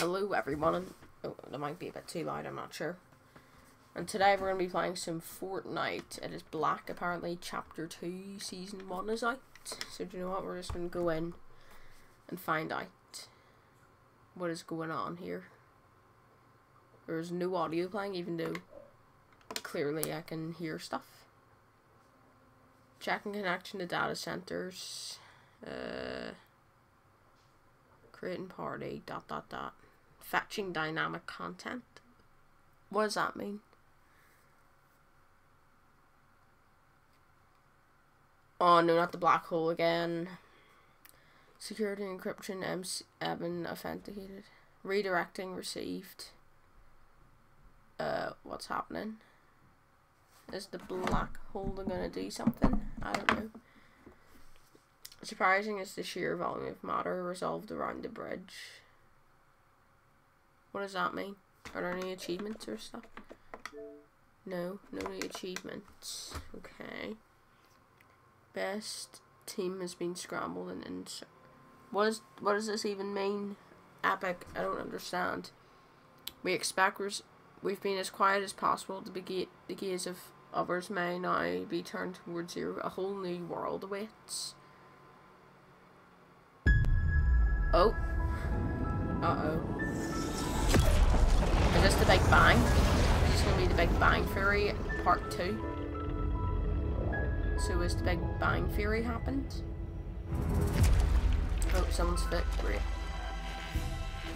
Hello everyone, oh, that might be a bit too loud, I'm not sure. And today we're going to be playing some Fortnite. It is Black, apparently Chapter 2, Season 1 is out. So do you know what, we're just going to go in and find out what is going on here. There's no audio playing, even though clearly I can hear stuff. Checking connection to data centers. Uh, creating party, dot dot dot. Fetching dynamic content. What does that mean? Oh no, not the black hole again. Security encryption, MC Evan authenticated. Redirecting received. Uh, what's happening? Is the black hole gonna do something? I don't know. Surprising is the sheer volume of matter resolved around the bridge. What does that mean? Are there any achievements or stuff? No, no new achievements. Okay. Best team has been scrambled and insert. What is what does this even mean? Epic, I don't understand. We expect we've been as quiet as possible to be the gaze of others may now be turned towards you. A whole new world awaits. Oh. Uh-oh. Is this Bang? Is going to be the Big Bang Theory Part 2? So is the Big Bang Theory happened? Oh, someone's fit. Great.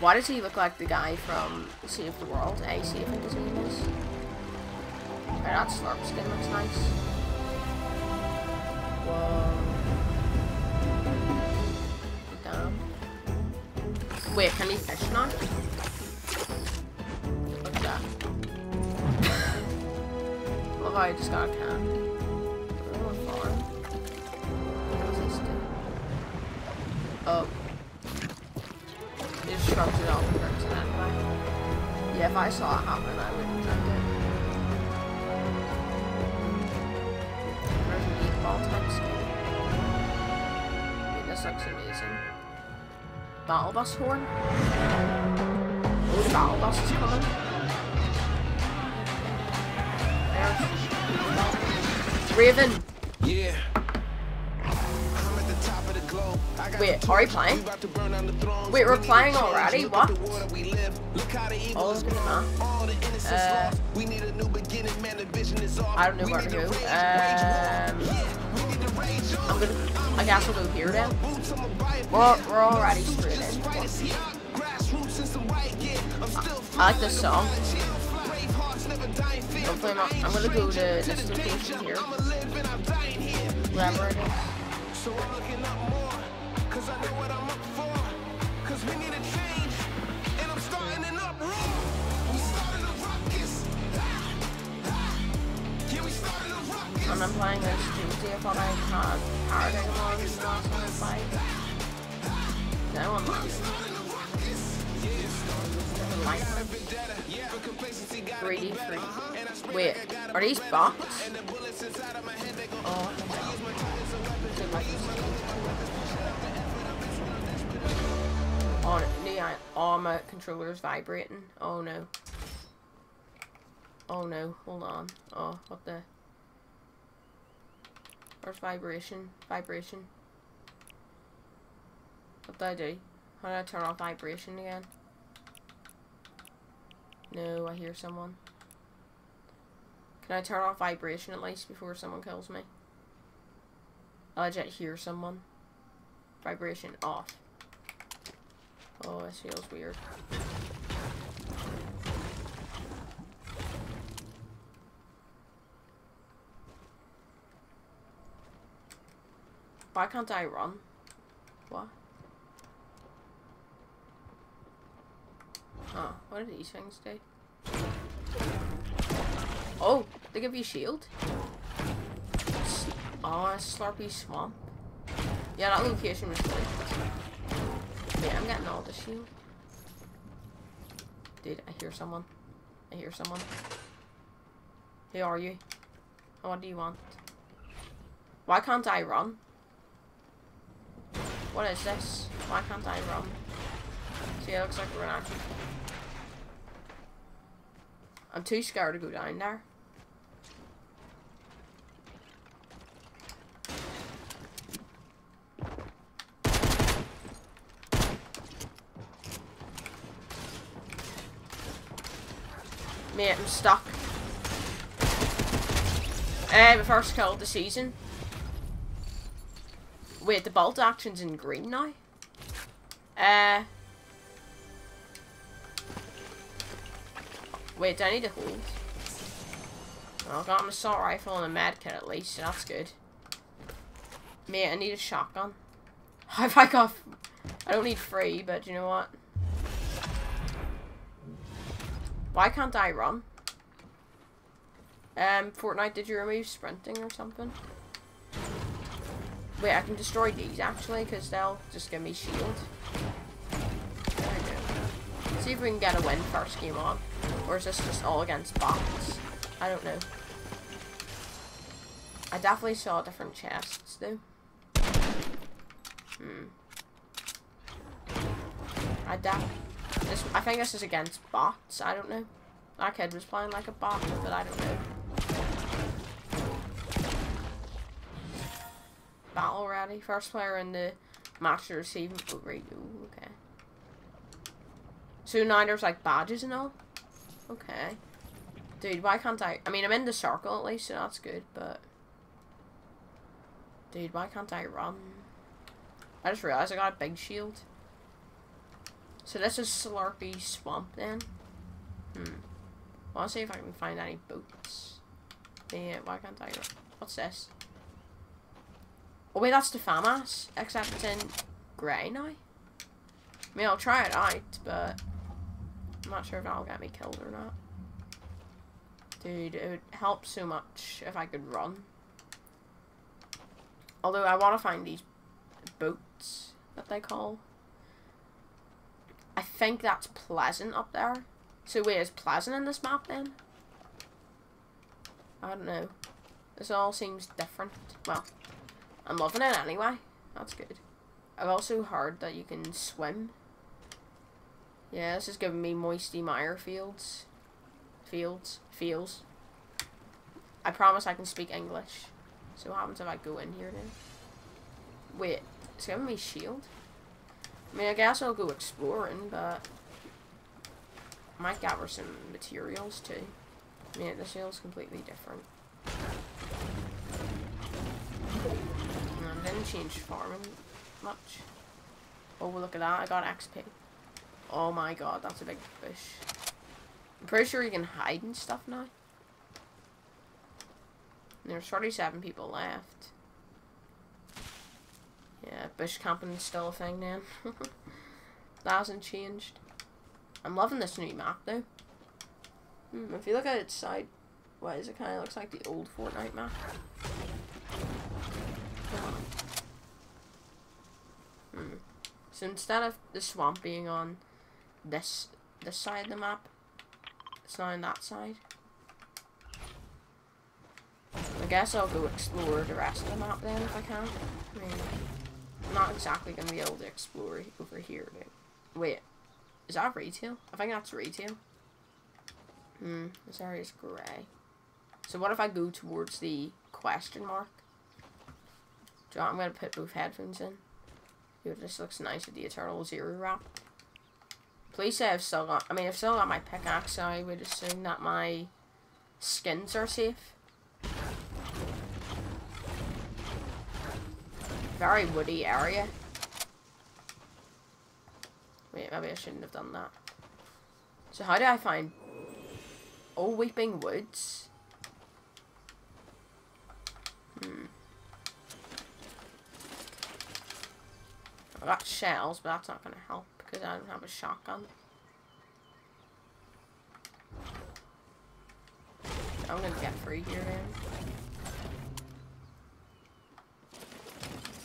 Why does he look like the guy from Save the World? AC, I think his name is. Okay, that Slurp skin looks nice. Whoa. Damn. Wait, can he fish now? Oh, I just got a cat. Oh, oh. It off. Yeah, if I saw it happen, I would drink it. There's a meatball type this looks amazing. Battle bus horn. Oh, battle bus is coming. Raven. Yeah. Wait, are we playing? Wait, we're playing already? What? Oh, look at Uh, I don't know where to go. Um, I'm gonna. I guess we'll go here then. We're, we're already straight in. I like this song. I'm, not, I'm gonna go to this location here. Wherever it is. So I'm looking up more, cause I know what I'm up for. Cause we need a change, and I'm starting an uproar. We started a ruckus. We a ruckus. I'm playing this Tuesday, I thought I had Paradigm on the last one I played. No, I'm 3D. Wait, are these bots? Oh, Oh, yeah, oh, my controller's vibrating. Oh no. Oh no, hold on. Oh, what the? Where's vibration? Vibration. What did I do? How did I turn off vibration again? No, I hear someone. Can I turn off vibration at least before someone kills me? I legit hear someone. Vibration off. Oh, this feels weird. Why can't I run? What? Oh, what do these things do? Oh, they give you shield? Oh, Slurpy Swamp. Yeah, that location was good. Yeah, I'm getting all the shield. Dude, I hear someone. I hear someone. Who are you? What do you want? Why can't I run? What is this? Why can't I run? See, it looks like we're not. I'm too scared to go down there. Mate, I'm stuck. Uh, the first kill of the season. Wait, the bolt action's in green now? Uh... Wait, do I need to hold? Well, I got an assault rifle and a med kit at least, that's good. Mate, I need a shotgun. I've I got... I don't need free, but you know what? Why can't I run? Um, Fortnite, did you remove sprinting or something? Wait, I can destroy these actually, because they'll just give me shield. See if we can get a win first game on. Or is this just all against bots? I don't know. I definitely saw different chests though. Hmm. I this I think this is against bots, I don't know. That kid was playing like a bot, but I don't know. Battle ready. First player in the match to receive oh, okay. So now there's like badges and all? Okay. Dude, why can't I? I mean, I'm in the circle at least, so that's good, but... Dude, why can't I run? I just realized I got a big shield. So this is Slurpy Swamp then. Hmm. I want to see if I can find any boots. Yeah, why can't I? What's this? Oh wait, that's the FAMAS, except it's in grey now. I mean, I'll try it out, but I'm not sure if that'll get me killed or not. Dude, it would help so much if I could run. Although I want to find these boats that they call. I think that's Pleasant up there. So wait, is Pleasant in this map then? I don't know. This all seems different. Well, I'm loving it anyway. That's good. I've also heard that you can swim. Yeah, this is giving me moisty mire fields. Fields. Fields. I promise I can speak English. So what happens if I go in here then? Wait, it's giving me shield? I mean, I guess I'll go exploring, but... I might gather some materials too. I mean, the shield's completely different. didn't change farming much. Oh, look at that. I got XP. Oh my god, that's a big bush. I'm pretty sure you can hide and stuff now. There's 37 people left. Yeah, bush camping is still a thing then. that hasn't changed. I'm loving this new map though. Hmm, if you look at its side, why is it kind of looks like the old Fortnite map? Hmm. So instead of the swamp being on this this side of the map, it's not on that side. I guess I'll go explore the rest of the map then if I can. I mean, I'm not exactly going to be able to explore over here. Wait, is that retail? I think that's retail. Hmm, this area is grey. So what if I go towards the question mark? So I'm going to put both headphones in. Dude, this looks nice with the Eternal Zero wrap. Please say I've still got, I mean, I've still got my pickaxe, so I would assume that my skins are safe. Very woody area. Wait, maybe I shouldn't have done that. So how do I find... Oh, Weeping Woods? Hmm. I got shells, but that's not going to help because I don't have a shotgun. I'm to get free here man.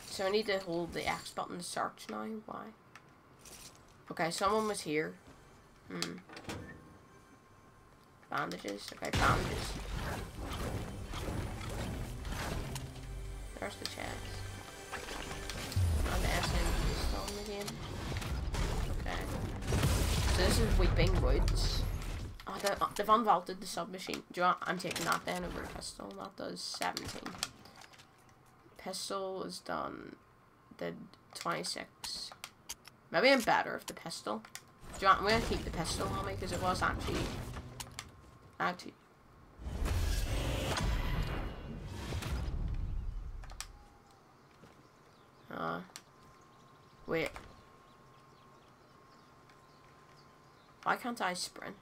So I need to hold the X button to search now. Why? Okay, someone was here. Hmm. Bandages. Okay, bandages. There's the chest. Is Weeping Woods. Oh, they, they've unvaulted the submachine. Do you want, I'm taking that then over pistol. That does 17. Pistol is done. The 26. Maybe I'm better if the pistol. Do you want, I'm gonna keep the pistol on me because it was actually actually Uh, wait. Why can't I sprint?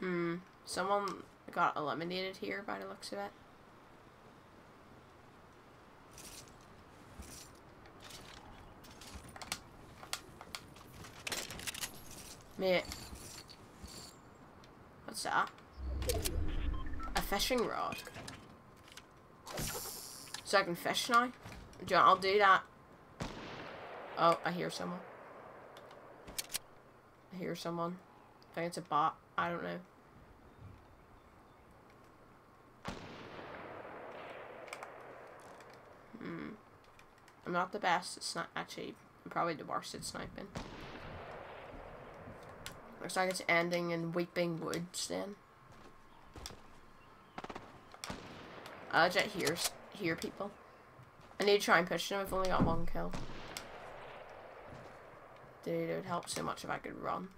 Hmm. Someone got eliminated here by the looks of it. Mate. What's that? A fishing rod. So I can fish now? John, I'll do that. Oh, I hear someone. I hear someone. I think it's a bot. I don't know. Hmm. I'm not the best It's not Actually, I'm probably the worst at sniping. Looks like it's ending in Weeping Woods then. I legit hear, hear people. I need to try and push them. I've only got one kill. Dude, it would help so much if I could run.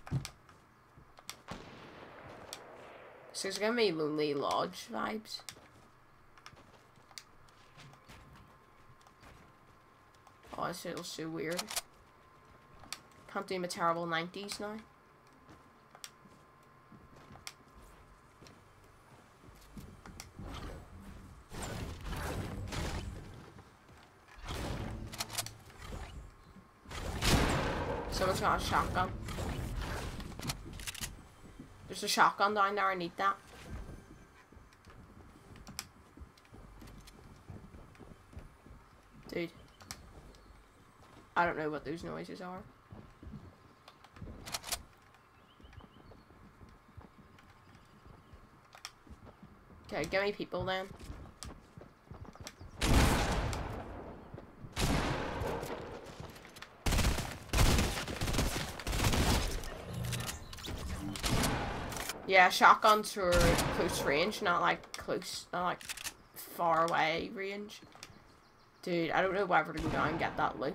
So it's gonna be Lonely Lodge vibes. Oh, this feels so weird. Can't do my terrible 90s now. Someone's got a shotgun. There's a shotgun down there, I need that. Dude. I don't know what those noises are. Okay, give me people then. Yeah, shotguns for close range, not like close, not like far away range. Dude, I don't know whether to go and get that loot.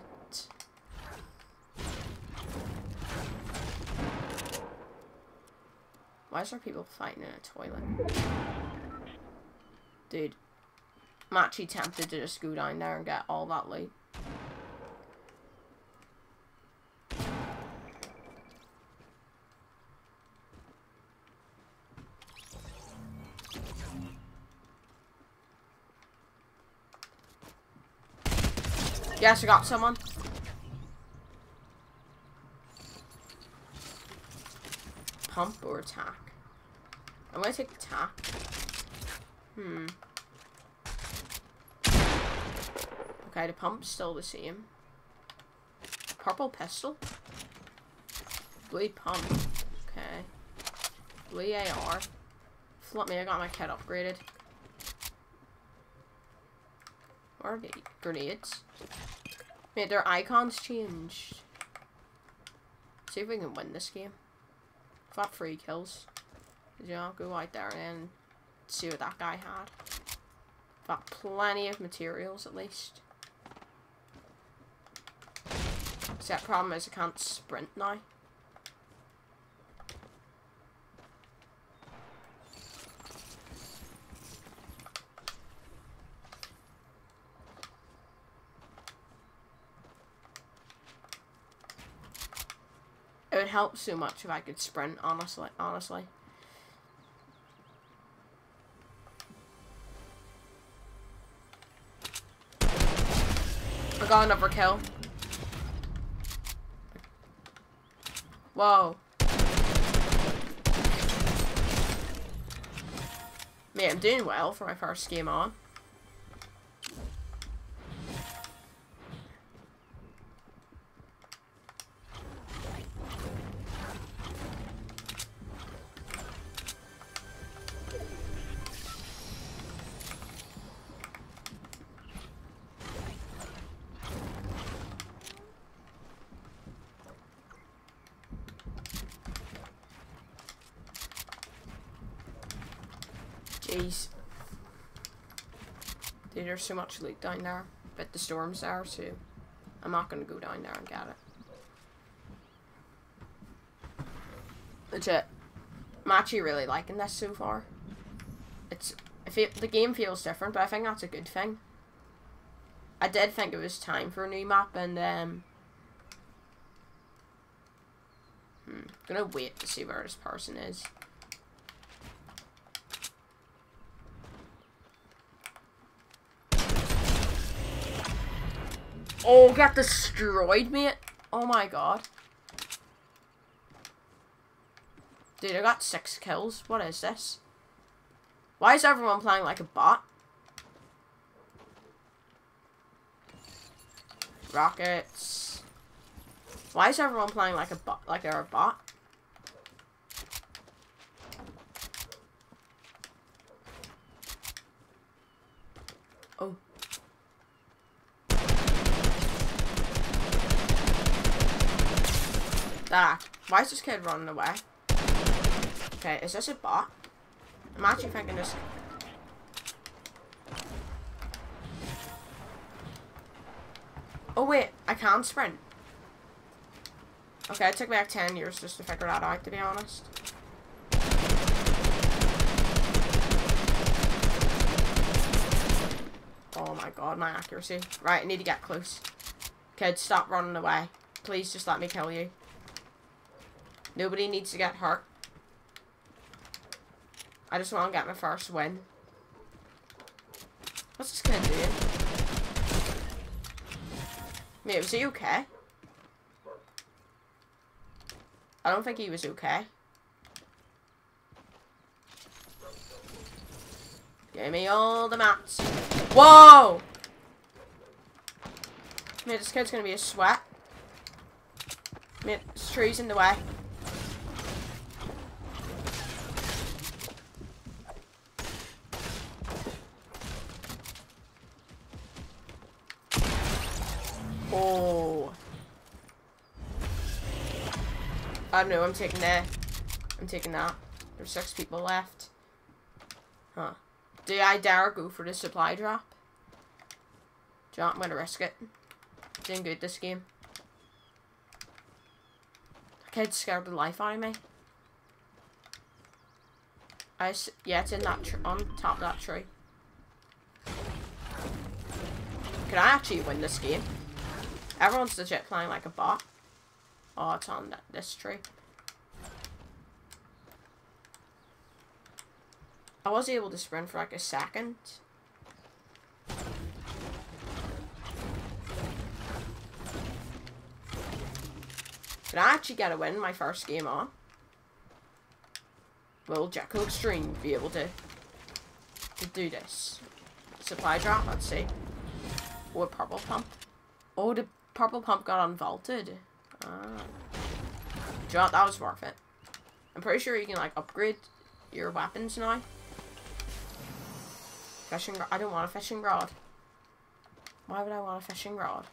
Why is there people fighting in a toilet? Dude, I'm actually tempted to just go down there and get all that loot. Yes, I got someone. Pump or attack? I'm gonna take attack. Hmm. Okay, the pump's still the same. Purple pistol? Blue pump. Okay. Blue AR. Flip me, I got my kit upgraded. They? Grenades? Wait, their icons changed. See if we can win this game. Got three kills. You know, go out there and see what that guy had. Got plenty of materials at least. Except problem is I can't sprint now. Help so much if I could sprint, honestly. Honestly. I got another kill. Whoa. Man, I'm doing well for my first game on. There's so much loot down there. But the storm's there, so I'm not gonna go down there and get it. Legit. I'm actually really liking this so far. It's it, the game feels different, but I think that's a good thing. I did think it was time for a new map, and um, hmm, gonna wait to see where this person is. Oh, got destroyed, mate. Oh my god. Dude, I got six kills. What is this? Why is everyone playing like a bot? Rockets. Why is everyone playing like a bot? Like they're a bot? Oh. Why is this kid running away? Okay, is this a bot? I'm actually thinking this... Oh wait, I can't sprint. Okay, it took me like 10 years just to figure that out, to be honest. Oh my god, my accuracy. Right, I need to get close. Kid, stop running away. Please just let me kill you. Nobody needs to get hurt. I just want to get my first win. What's this kid doing? Mate, was he okay? I don't think he was okay. Give me all the mats. Whoa! Mate, this kid's gonna be a sweat. Mate, this tree's in the way. Oh. Don't know, I'm taking that. I'm taking that. There's six people left. Huh. Do I dare go for the supply drop? You I'm gonna risk it. Doing good this game. Kid scared the life out of me. I yeah, it's in that on top of that tree. Can I actually win this game? Everyone's legit playing like a bot. Oh, it's on that, this tree. I was able to sprint for like a second. Did I actually get a win my first game on? Will Jekyll Extreme be able to, to do this? Supply drop, let's see. Oh, or purple pump. Oh, the purple pump got unvaulted. Ah. Do you know? That was worth it. I'm pretty sure you can, like, upgrade your weapons now. Fishing I don't want a fishing rod. Why would I want a fishing rod?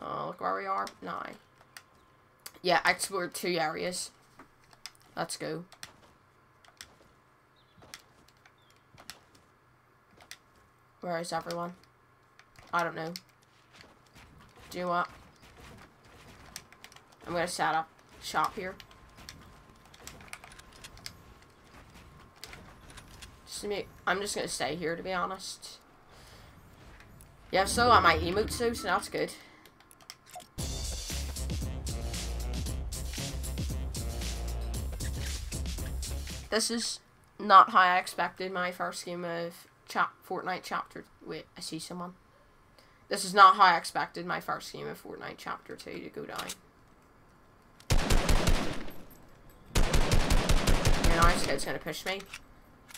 Oh, look where we are now. Yeah, I explored two areas. Let's go. Where is everyone? I don't know. Do you know what? I'm gonna set up shop here. Just make, I'm just gonna stay here to be honest. Yeah, so got my emotes though, so that's good. This is not how I expected my first game of chap Fortnite chapter. Wait, I see someone. This is not how I expected my first game of Fortnite Chapter 2 to go down. You know, this gonna push me.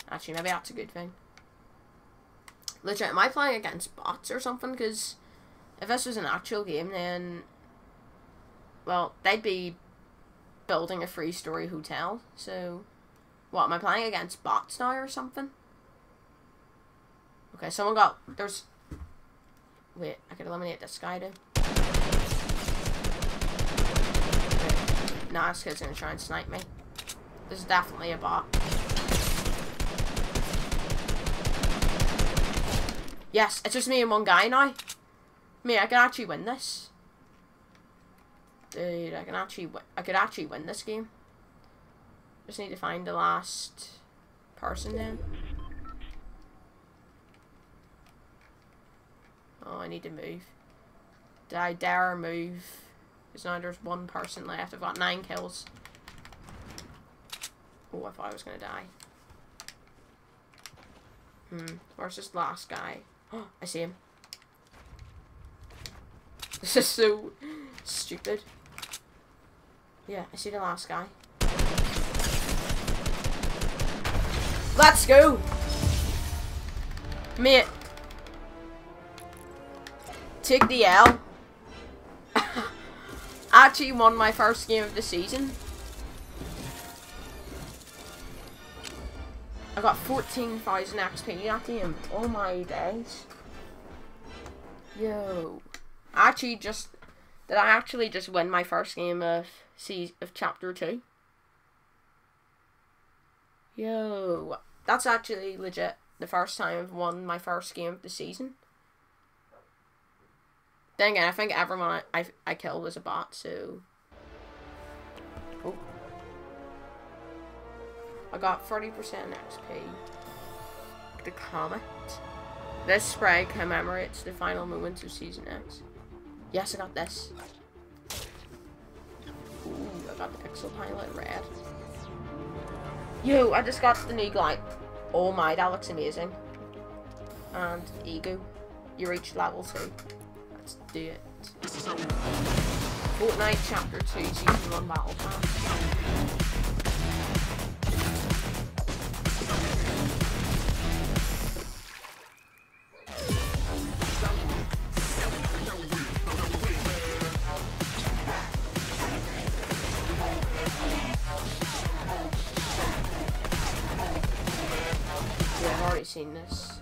Actually, maybe that's a good thing. Legit, am I playing against bots or something? Because if this was an actual game, then... Well, they'd be building a three-story hotel. So, what, am I playing against bots now or something? Okay, someone got... There's Wait, I could eliminate this guy too. Nah, this gonna try and snipe me. This is definitely a bot. Yes, it's just me and one guy now. Me, I can actually win this. Dude, I can actually, I could actually win this game. Just need to find the last person then. Oh, I need to move. Did I dare move? Because now there's one person left. I've got nine kills. Oh, I thought I was to die. Hmm, where's this last guy? Oh, I see him. This is so stupid. Yeah, I see the last guy. Let's go! Mate. Take the L. Actually won my first game of the season. I got 14,000 XP that game. Oh my days. Yo. I Actually just... Did I actually just win my first game of, season, of Chapter 2? Yo. That's actually legit the first time I've won my first game of the season. Then again, I think everyone I, I, I killed was a bot, so... I got 30% XP. The Comet. This spray commemorates the final moments of Season X. Yes, I got this. Ooh, I got the Pixel Pilot Red. Yo, I just got the new glide. Oh my, that looks amazing. And Ego. You reached level 2. Let's do it. Fortnite Chapter 2 Season 1 Battle Pass. Seen this.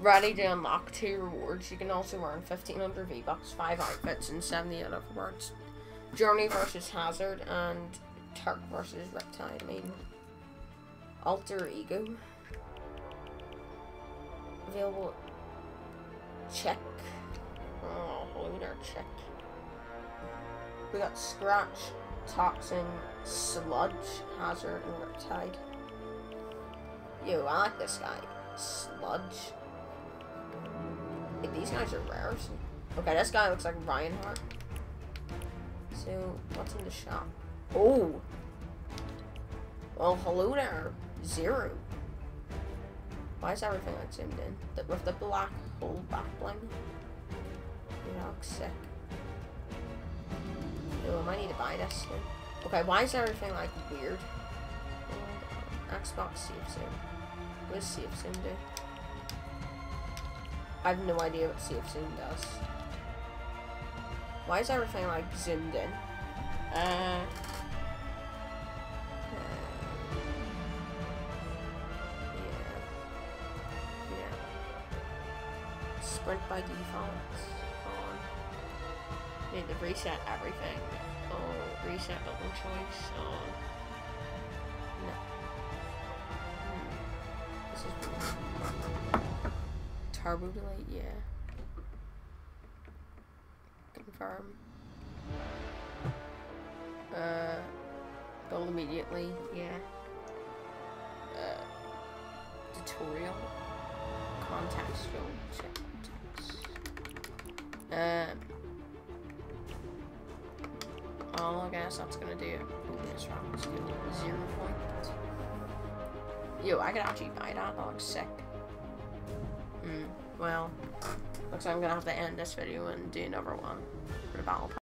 Ready to unlock two rewards. You can also earn 1500 V-Bucks, 5 outfits, and 70 other rewards. Journey versus Hazard, and Turk versus Reptile. I mean, Alter Ego. Available. Check. Oh, there, check. We got Scratch, Toxin, Sludge, Hazard, and Riptide. Yo, I like this guy. Sludge. These guys are rare. Okay, this guy looks like Reinhardt. So, what's in the shop? Oh! Well, hello there. Zero. Why is everything like zoomed in? With the black hole back bling? You know, sick. Yo, I might need to buy this thing. Okay, why is everything like weird? Xbox see Safe Zone. What does Safe Zone do? I have no idea what Safe Zone does. Why is everything like zoomed in? Uh, yeah. Yeah. sprint by default on. Need to reset everything. Oh, reset button choice on. Turbo delete, yeah. Confirm. Uh, build immediately, yeah. Uh, tutorial. Contextual check. Um, well, I guess that's gonna do it. Round's zero point. Yo, I could actually buy that. That looks sick. Hmm. Well, looks like I'm gonna have to end this video and do another one for the battle.